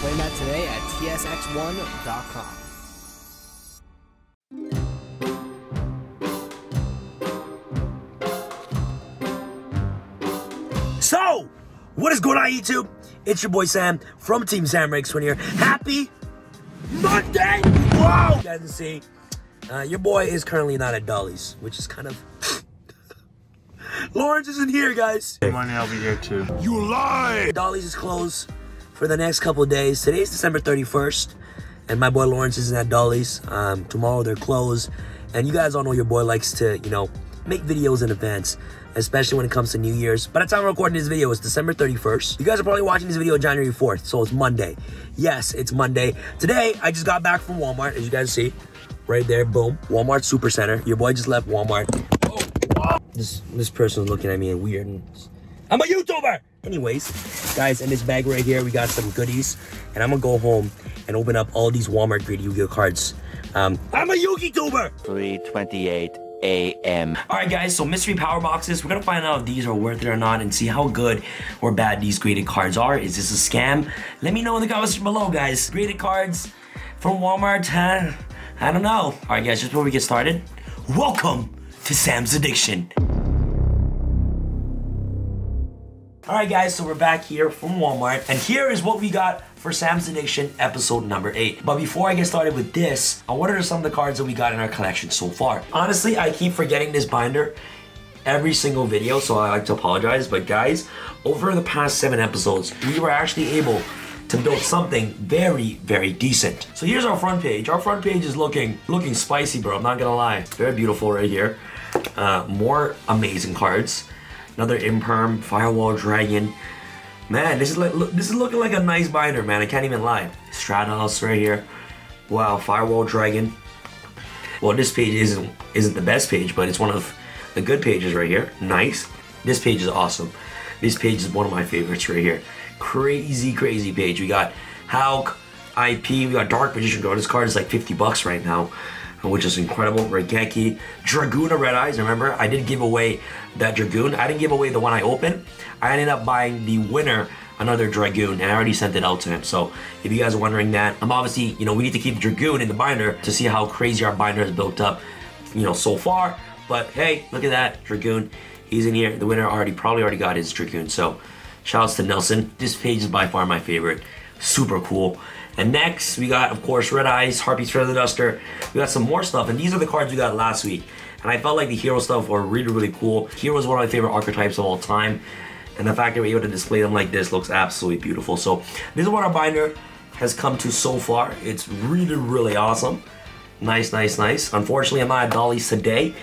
sure to get today at tsx1.com. So, what is going on, YouTube? It's your boy Sam from Team Sam Rakes here. Happy Monday! Wow! You guys can see, uh, your boy is currently not at Dolly's, which is kind of. Lawrence isn't here, guys. Money, I'll be here too. You lie! Dolly's is closed for the next couple days. Today is December 31st, and my boy Lawrence isn't at Dolly's. Um, tomorrow they're closed, and you guys all know your boy likes to, you know, make videos in advance, especially when it comes to New Year's. By the time I'm recording this video, it's December 31st. You guys are probably watching this video January 4th, so it's Monday. Yes, it's Monday. Today, I just got back from Walmart, as you guys see. Right there, boom. Walmart Supercenter. Your boy just left Walmart. Oh. This, this person's looking at me in weird. I'm a YouTuber! Anyways, guys, in this bag right here, we got some goodies. And I'm gonna go home and open up all these Walmart Great Yu-Gi-Oh cards. Um, I'm a Yugi tuber! 328 a.m. Alright guys, so mystery power boxes. We're gonna find out if these are worth it or not and see how good or bad these graded cards are. Is this a scam? Let me know in the comments below, guys. Graded cards from Walmart, huh? I don't know. Alright guys, just before we get started, welcome to Sam's Addiction. Alright guys, so we're back here from Walmart, and here is what we got for Sam's Addiction episode number 8. But before I get started with this, I what are some of the cards that we got in our collection so far? Honestly, I keep forgetting this binder every single video, so I like to apologize, but guys, over the past 7 episodes, we were actually able to build something very, very decent. So here's our front page. Our front page is looking looking spicy, bro. I'm not gonna lie. Very beautiful right here. Uh, more amazing cards. Another Imperm, Firewall Dragon. Man, this is like look, this is looking like a nice binder, man. I can't even lie. Stratos right here. Wow, Firewall Dragon. Well, this page isn't isn't the best page, but it's one of the good pages right here. Nice. This page is awesome. This page is one of my favorites right here. Crazy, crazy page. We got Hulk, IP, we got Dark Magician Girl. This card is like 50 bucks right now which is incredible. Raigeki, Dragoon of Red Eyes. Remember, I did give away that Dragoon. I didn't give away the one I opened. I ended up buying the winner another Dragoon, and I already sent it out to him. So if you guys are wondering that, I'm obviously, you know, we need to keep Dragoon in the binder to see how crazy our binder has built up, you know, so far. But hey, look at that, Dragoon. He's in here. The winner already probably already got his Dragoon. So shout to Nelson. This page is by far my favorite. Super cool. And next, we got, of course, Red Eyes, Harpy's Feather Duster. We got some more stuff, and these are the cards we got last week. And I felt like the hero stuff were really, really cool. Hero is one of my favorite archetypes of all time. And the fact that we're able to display them like this looks absolutely beautiful. So this is what our binder has come to so far. It's really, really awesome. Nice, nice, nice. Unfortunately, I'm not at Dolly's today.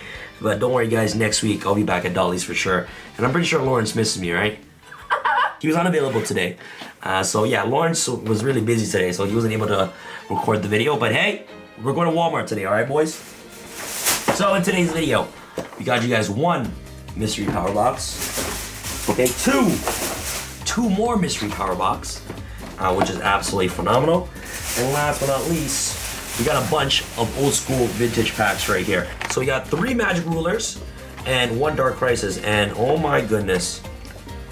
But don't worry, guys. Next week, I'll be back at Dolly's for sure. And I'm pretty sure Lawrence misses me, right? He was unavailable today. Uh, so yeah, Lawrence was really busy today, so he wasn't able to record the video. But hey, we're going to Walmart today, all right, boys? So in today's video, we got you guys one mystery power box. Okay, two, two more mystery power box, uh, which is absolutely phenomenal. And last but not least, we got a bunch of old school vintage packs right here. So we got three magic rulers and one dark crisis, and oh my goodness,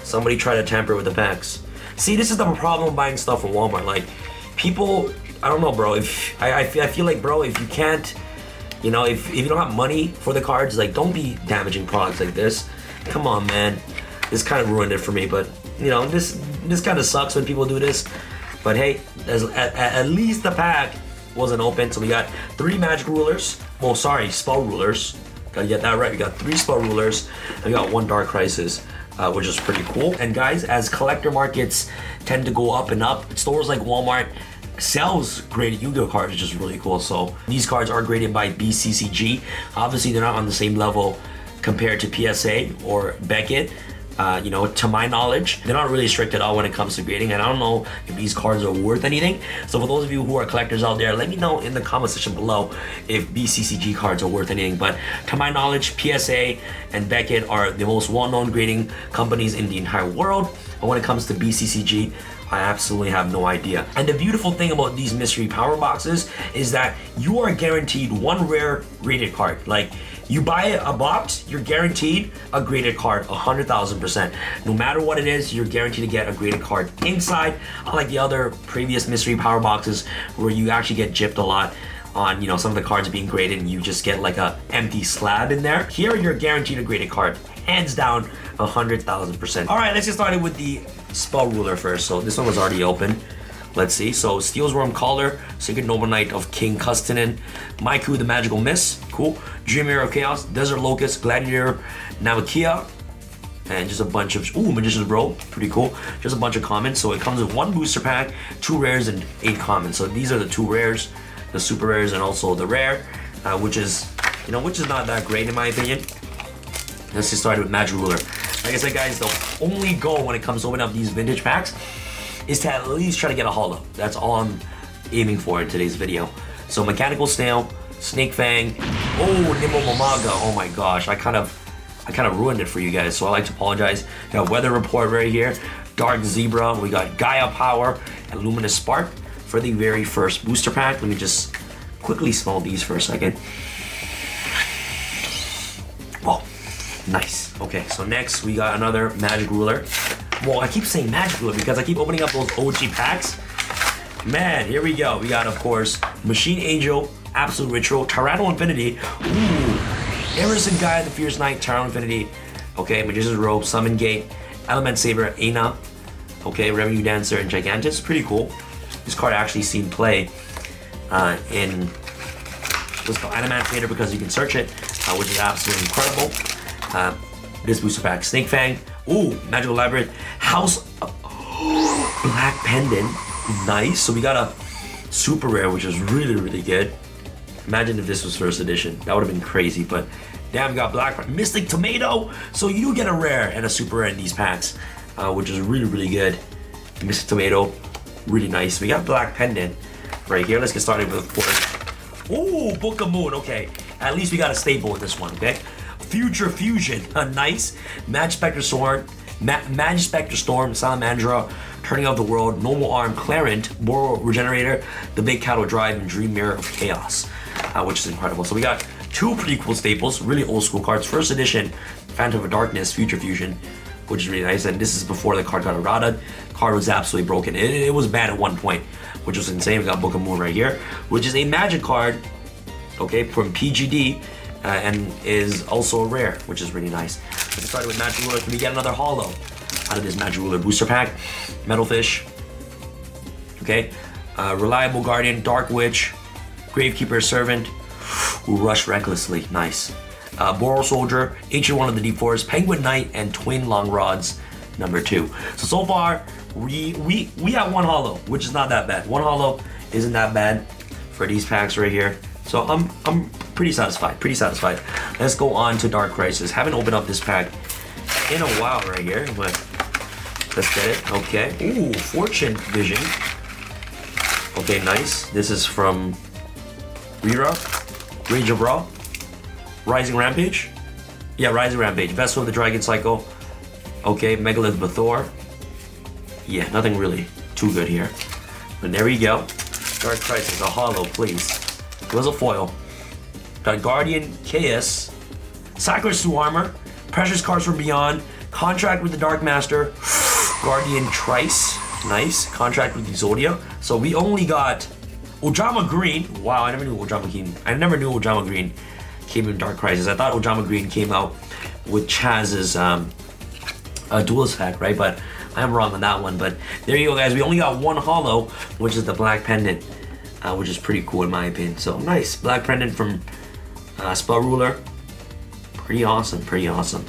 somebody tried to tamper with the packs. See, this is the problem buying stuff from Walmart. Like, people, I don't know, bro. If I, I, feel, I feel like, bro, if you can't, you know, if, if you don't have money for the cards, like, don't be damaging products like this. Come on, man. This kind of ruined it for me, but you know, this this kind of sucks when people do this. But hey, as, at, at least the pack wasn't open, so we got three magic rulers. Well, sorry, spell rulers. Gotta get that right. We got three spell rulers, and we got one dark crisis uh, which is pretty cool. And guys, as collector markets tend to go up and up, stores like Walmart sells graded Yu-Gi-Oh cards, which is really cool. So these cards are graded by BCCG. Obviously, they're not on the same level compared to PSA or Beckett, uh, you know, to my knowledge, they're not really strict at all when it comes to grading, and I don't know if these cards are worth anything. So for those of you who are collectors out there, let me know in the comment section below if BCCG cards are worth anything. But to my knowledge, PSA and Beckett are the most well-known grading companies in the entire world. And when it comes to BCCG, I absolutely have no idea. And the beautiful thing about these mystery power boxes is that you are guaranteed one rare rated card. Like you buy a box, you're guaranteed a graded card, 100,000%. No matter what it is, you're guaranteed to get a graded card inside, unlike the other previous mystery power boxes where you actually get gypped a lot on you know some of the cards being graded and you just get like a empty slab in there. Here you're guaranteed a graded card, hands down, a hundred thousand percent. All right, let's get started with the spell ruler first. So this one was already open. Let's see. So Steelswarm Caller, Sacred Noble Knight of King Custennin, Maiku the Magical Mist, cool. Dream of Chaos, Desert Locust, Gladiator, Navakia, and just a bunch of ooh magician's bro pretty cool. Just a bunch of commons. So it comes with one booster pack two rares and eight commons. So these are the two rares the super rares and also the rare uh, which is you know which is not that great in my opinion. Let's get started with magic ruler. Like i said guys the only goal when it comes to opening up these vintage packs is to at least try to get a hollow that's all i'm aiming for in today's video so mechanical snail snake fang oh nimble momonga oh my gosh i kind of I kind of ruined it for you guys, so I like to apologize. Got weather report right here, dark zebra. We got Gaia power and luminous spark for the very first booster pack. Let me just quickly smell these for a second. Oh, nice. Okay, so next we got another magic ruler. Well, I keep saying magic ruler because I keep opening up those OG packs. Man, here we go. We got, of course, Machine Angel, Absolute Ritual, Tyranno Infinity. Ooh, Emerson Guy, the Fierce Knight, Tyranno Infinity. Okay, Magician's Robe, Summon Gate, Element Saber, Aina. Okay, Revenue Dancer, and Gigantus. Pretty cool. This card I actually seen play uh, in what's called Animat Trader because you can search it, uh, which is absolutely incredible. Uh, this booster pack, Snake Fang. Ooh, Magical Labyrinth. House Black Pendant. Nice. So we got a super rare, which is really, really good. Imagine if this was first edition. That would have been crazy, but damn, we got Black Mystic Tomato. So you get a rare and a super rare in these packs, uh, which is really, really good. Mystic Tomato, really nice. We got Black Pendant right here. Let's get started with, of course. Ooh, Book of Moon. Okay, at least we got a staple with this one, okay? Future Fusion, a nice. Match Spectre Sword, Ma Magic Spectre Storm, Salamandra, Turning of the World, Normal Arm, Clarent, Boro Regenerator, The Big Cattle Drive, and Dream Mirror of Chaos, uh, which is incredible. So we got two pretty cool staples, really old school cards. First edition, Phantom of Darkness, Future Fusion, which is really nice. And this is before the card got errata. Card was absolutely broken. It, it was bad at one point, which was insane. We got Book of Moon right here, which is a magic card, okay, from PGD. Uh, and is also a rare, which is really nice. Let's start with Magic Ruler. Can we get another hollow out of this Magic Ruler booster pack? Metal Fish. Okay. Uh, Reliable Guardian, Dark Witch, Gravekeeper Servant, who Rush Recklessly. Nice. Uh, Boar Soldier, Ancient One of the Deep Forest, Penguin Knight, and Twin Long Rods, number two. So, so far, we, we, we have one hollow, which is not that bad. One hollow isn't that bad for these packs right here. So I'm I'm pretty satisfied, pretty satisfied. Let's go on to Dark Crisis. Haven't opened up this pack in a while right here, but let's get it. Okay. Ooh, Fortune Vision. Okay, nice. This is from Rira, Rage of Raw, Rising Rampage. Yeah, Rising Rampage. Vessel of the Dragon Cycle. Okay, Megalith Bethor. Yeah, nothing really too good here. But there we go. Dark Crisis, a hollow, please. It was a foil. Guardian Chaos, Sacred Sue Armor, Precious Cards from Beyond, Contract with the Dark Master, Guardian Trice, nice. Contract with Exodia. So we only got Ojama Green. Wow, I never knew Ojama came. I never knew Ojama Green came in Dark Crisis. I thought Ojama Green came out with Chazz's um, uh, duelist pack, right? But I'm wrong on that one. But there you go, guys. We only got one hollow, which is the Black Pendant, uh, which is pretty cool in my opinion. So nice. Black Pendant from uh, Spell Ruler. Pretty awesome, pretty awesome.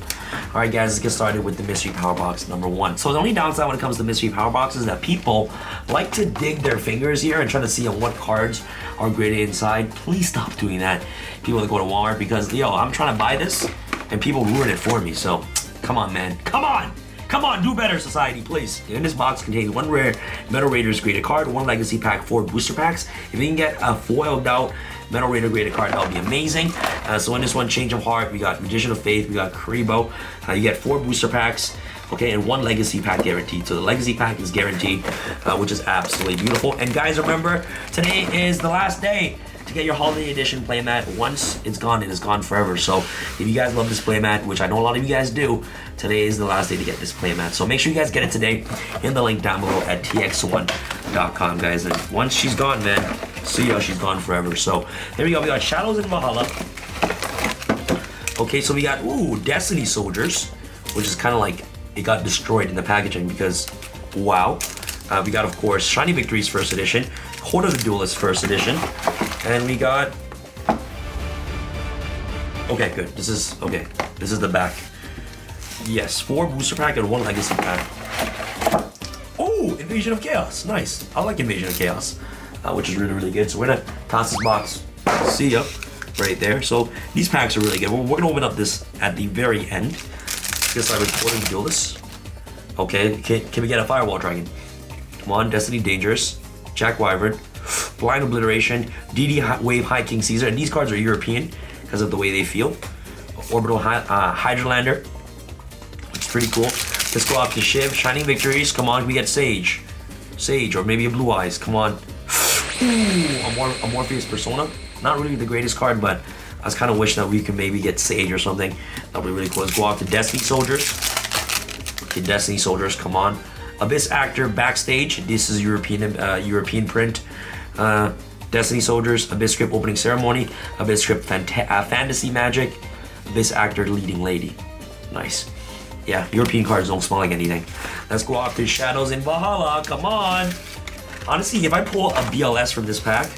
All right, guys, let's get started with the mystery power box number one. So the only downside when it comes to mystery power boxes is that people like to dig their fingers here and try to see what cards are graded inside. Please stop doing that. People that go to Walmart because yo, I'm trying to buy this and people ruin it for me. So come on, man, come on. Come on, do better, society, please. In this box contains one rare Metal Raiders graded card, one legacy pack, four booster packs. If you can get a foiled out Metal Raider graded card, that would be amazing. Uh, so in this one, Change of Heart, we got Magician of Faith, we got Kuriboh. Uh, you get four booster packs. Okay, and one legacy pack guaranteed. So the legacy pack is guaranteed, uh, which is absolutely beautiful. And guys, remember, today is the last day to get your holiday edition playmat. Once it's gone, it is gone forever. So if you guys love this playmat, which I know a lot of you guys do, today is the last day to get this playmat. So make sure you guys get it today in the link down below at tx1.com, guys. And once she's gone, man, see how she's gone forever. So there we go. We got Shadows in Valhalla. Okay, so we got, ooh, Destiny Soldiers, which is kind of like, it got destroyed in the packaging because, wow. Uh, we got, of course, Shiny Victories First Edition, Code of the Duelist First Edition, and we got... Okay, good. This is, okay, this is the back. Yes, four booster pack and one legacy pack. Oh, Invasion of Chaos. Nice. I like Invasion of Chaos, uh, which is really, really good. So we're gonna toss this box. See ya. Right there. So these packs are really good. We're, we're gonna open up this at the very end. Guess I Code of the Duelist. Okay, can, can we get a Firewall Dragon? Come on, Destiny Dangerous, Jack Wyvern, Blind Obliteration, DD Wave High King Caesar, and these cards are European because of the way they feel. Orbital uh, Hydrolander, it's pretty cool. Let's go off to Shiv, Shining Victories. Come on, we get Sage, Sage, or maybe a Blue Eyes. Come on. Ooh, a, Mor- a Morpheus Persona. Not really the greatest card, but I was kind of wishing that we could maybe get Sage or something. That would be really cool. Let's go off to Destiny Soldiers. Okay, Destiny Soldiers, come on. Abyss Actor Backstage. This is European uh, European print. Uh, Destiny Soldiers, Abyss Script Opening Ceremony, Abyss Script Fanta- uh, Fantasy Magic, Abyss Actor Leading Lady. Nice. Yeah, European cards don't smell like anything. Let's go off to Shadows in Valhalla. Come on. Honestly, if I pull a BLS from this pack,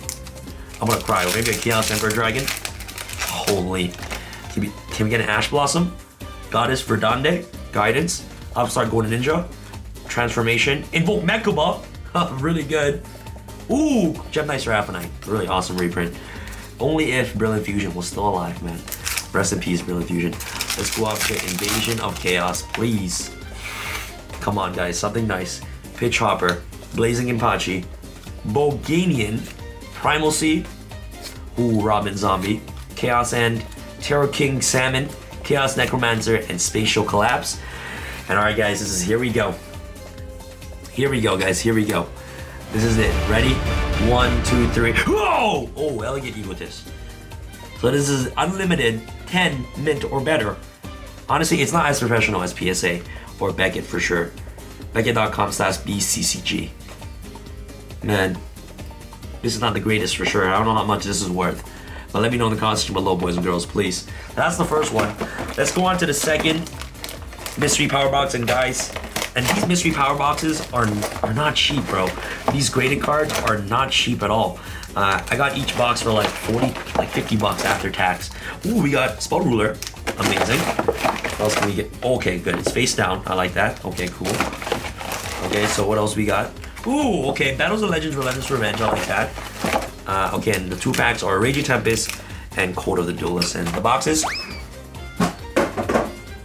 I'm gonna cry. Maybe a Chaos Emperor Dragon. Holy. Can we, can we get an Ash Blossom? Goddess Verdande. Guidance. Upstart Golden Ninja. Transformation. Invoked Mechaba. really good. Ooh, Gem Knight Seraphinite. Really awesome reprint. Only if Brilliant Fusion was still alive, man. Rest in peace, Brilliant Fusion. Let's go to Invasion of Chaos, please. Come on, guys, something nice. Pitch Hopper, Blazing Inpachi, Boganian, Primal Seed, Ooh, Robin Zombie, Chaos End, Terror King Salmon, Chaos Necromancer, and Spatial Collapse. And alright, guys, this is here we go. Here we go, guys. Here we go. This is it. Ready? One, two, three. Whoa! Oh, elegant egotist. So this is unlimited 10 mint or better. Honestly, it's not as professional as PSA or Beckett for sure. Beckett.com slash BCCG. Man, this is not the greatest for sure. I don't know how much this is worth. But let me know in the comments below, boys and girls, please. That's the first one. Let's go on to the second mystery power box. And guys, and these mystery power boxes are, are not cheap, bro. These graded cards are not cheap at all. Uh, I got each box for like 40, like 50 bucks after tax. Ooh, we got Spell Ruler. Amazing. What else can we get? Okay, good. It's face down. I like that. Okay, cool. Okay, so what else we got? Ooh, okay. Battles of Legends Relentless Revenge. I like that. Uh, okay, and the two packs are Raging Tempest and Code of the Duelist. And the boxes.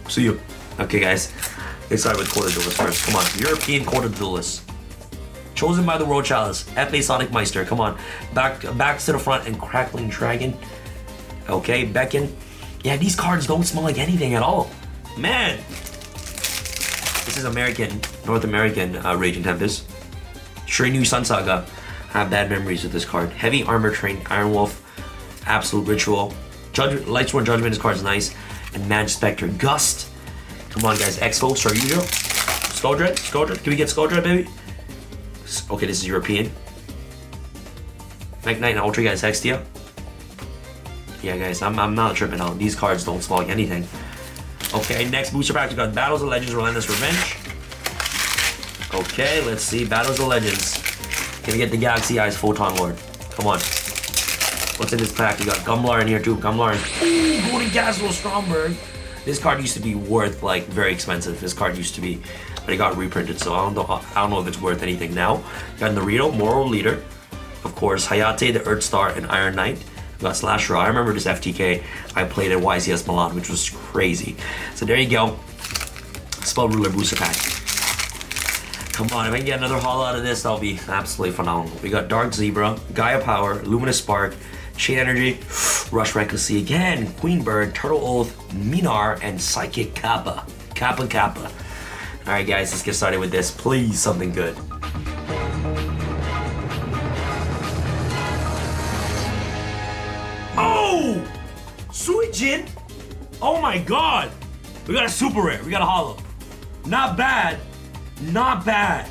See you. Okay, guys. Let's start with Code of the Duelist first. Come on. European Code of the Duelist. Chosen by the World Chalice. F.A. Sonic Meister. Come on. Back, back to the front and Crackling Dragon. Okay, Beckon. Yeah, these cards don't smell like anything at all. Man. This is American, North American uh, Raging Tempest. Shrenu Sun Saga. I have bad memories with this card. Heavy Armor Train, Iron Wolf, Absolute Ritual. Judgment, Lightsworn Judgment, this card's nice. And Mad Spectre. Gust. Come on, guys. Expo, Saryuja. Skoldred, Skoldred. Can we get Skoldred, baby? Okay, this is European. Mac Knight and Ultra, guys. Hextia. Yeah, guys, I'm, I'm not tripping out. These cards don't like anything. Okay, next booster pack, we got Battles of Legends, Relentless Revenge. Okay, let's see. Battles of Legends. We get the Galaxy Eyes Photon Lord? Come on. What's in this pack? We got Gumlar in here too. Gumlar. Ooh, Golden Castle Stromberg. This card used to be worth like very expensive. This card used to be, but it got reprinted, so I don't know. I don't know if it's worth anything now. Got Naruto, Moral Leader, of course, Hayate, the Earth Star, and Iron Knight. We got Slasher. I remember this FTK I played at YCS Milan, which was crazy. So there you go. Spell Ruler Booster Pack. Come on, if I can get another haul out of this, that'll be absolutely phenomenal. We got Dark Zebra, Gaia Power, Luminous Spark, Chain Energy, Rush Recklessly again, Queen Bird, Turtle Oath, Minar, and Psychic Kappa. Kappa Kappa. All right, guys, let's get started with this. Please, something good. Suijin. Oh my God. We got a super rare. We got a hollow. Not bad. Not bad.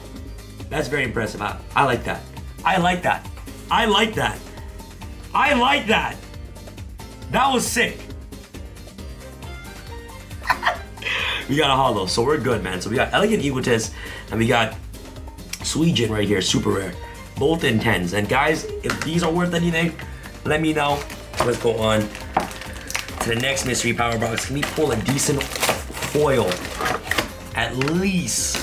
That's very impressive. I, I like that. I like that. I like that. I like that. That was sick. we got a hollow, so we're good, man. So we got Elegant Egotist, and we got Suijin right here, super rare. Both in 10s. And guys, if these are worth anything, let me know. Let's go on to the next mystery power box. Can we pull a decent foil? At least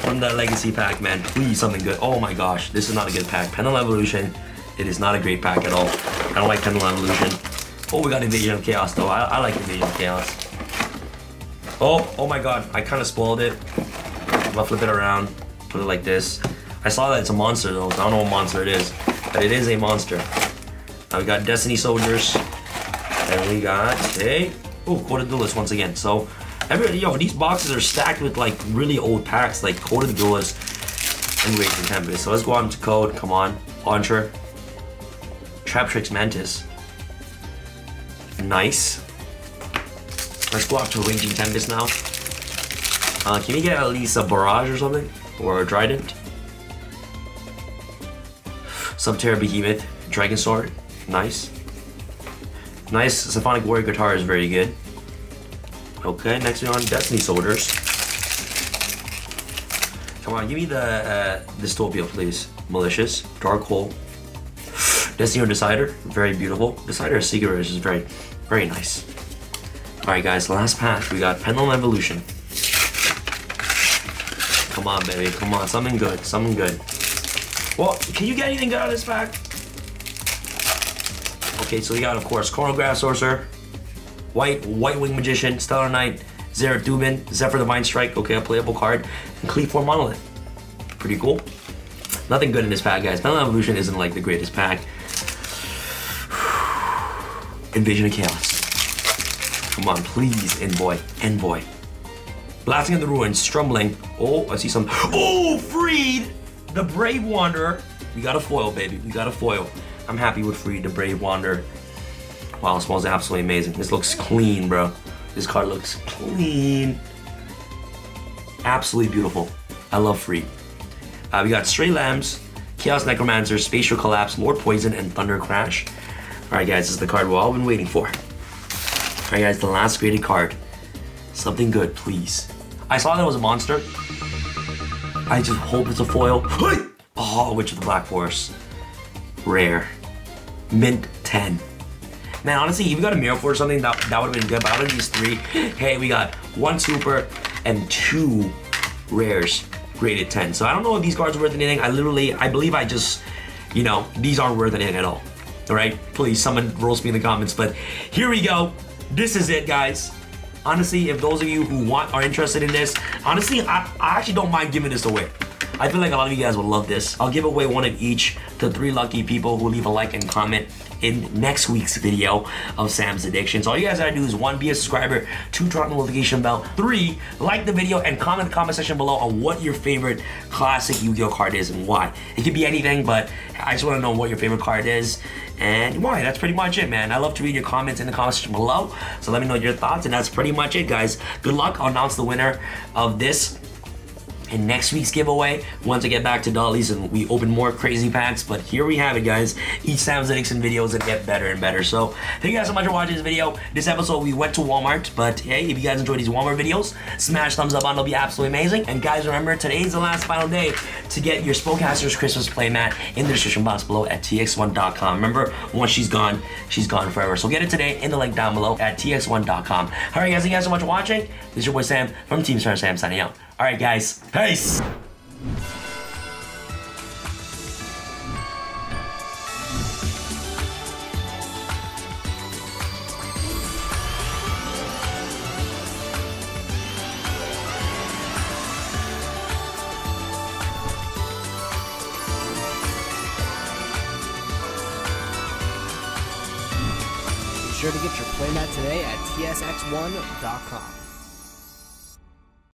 from the legacy pack, man. Please, something good. Oh my gosh, this is not a good pack. Pendulum Evolution, it is not a great pack at all. I don't like Pendulum Evolution. Oh, we got Invasion of Chaos though. I, I like Invasion of Chaos. Oh, oh my god, I kind of spoiled it. I'll flip it around, put it like this. I saw that it's a monster though, I don't know what monster it is. But it is a monster. Now we got Destiny Soldiers. And we got a... Oh, Code Duelist once again. So, every, yo, these boxes are stacked with like really old packs, like the Duelist and Raging Tempest. So let's go on to Code, come on. Launcher. Traptrix Mantis. Nice. Let's go up to Raging Tempest now. Uh, can we get at least a Barrage or something? Or a Trident? Subterror Behemoth, Dragon Sword, nice. Nice Symphonic Warrior guitar is very good. Okay, next we're on Destiny Soldiers. Come on, give me the uh, Dystopia, please. Malicious, Dark Hole, Destiny Decider, very beautiful. Decider Secret is very, very nice. Alright guys, last pack, we got Pendulum Evolution. Come on, baby, come on, something good, something good. Well, can you get anything good out of this pack? Okay, so we got, of course, Chronograph Sorcerer, White, White Wing Magician, Stellar Knight, Zera Dubin, Zephyr the Mind Strike, okay, a playable card, and Cleave 4 Monolith. Pretty cool. Nothing good in this pack, guys. Pendulum Evolution isn't like the greatest pack. Invasion of Chaos. Come on, please, Envoy, Envoy. Blasting of the Ruins, Strumbling. Oh, I see some. Oh, Freed! The Brave Wanderer. We got a foil, baby. We got a foil. I'm happy with Free the Brave Wander. Wow, it smells absolutely amazing. This looks clean, bro. This card looks clean. Absolutely beautiful. I love Free. Uh, we got Stray Lambs, Chaos Necromancer, Spatial Collapse, Lord Poison, and Thunder Crash. Alright guys, this is the card we've all been waiting for. Alright guys, the last graded card. Something good, please. I saw that was a monster. I just hope it's a foil. Oh, Witch of the Black Forest. Rare. Mint 10. Man, honestly, if we got a Miracle or something, that, that would have been good. But out of these three, hey, we got one super and two rares graded 10. So I don't know if these cards are worth anything. I literally, I believe I just, you know, these aren't worth anything at all. All right, please, someone roast me in the comments. But here we go. This is it, guys. Honestly, if those of you who want are interested in this, honestly, I, I actually don't mind giving this away. I feel like a lot of you guys will love this. I'll give away one of each to three lucky people who leave a like and comment in next week's video of Sam's Addictions. All you guys gotta do is one, be a subscriber, two, turn on the notification bell, three, like the video and comment in the comment section below on what your favorite classic Yu-Gi-Oh card is and why. It could be anything, but I just wanna know what your favorite card is and why. That's pretty much it, man. I love to read your comments in the comment section below, so let me know your thoughts, and that's pretty much it, guys. Good luck. I'll announce the winner of this in next week's giveaway once I get back to Dolly's and we open more crazy packs. But here we have it, guys. Each time I'm Addiction videos that get better and better. So thank you guys so much for watching this video. This episode, we went to Walmart. But hey, if you guys enjoyed these Walmart videos, smash thumbs up on. It'll be absolutely amazing. And guys, remember, today's the last final day to get your Spellcasters Christmas playmat in the description box below at tx1.com. Remember, once she's gone, she's gone forever. So get it today in the link down below at tx1.com. All right, guys, thank you guys so much for watching. This is your boy Sam from Team Star Sam signing out. All right, guys. Peace. Be sure to get your playmat today at tsx1.com.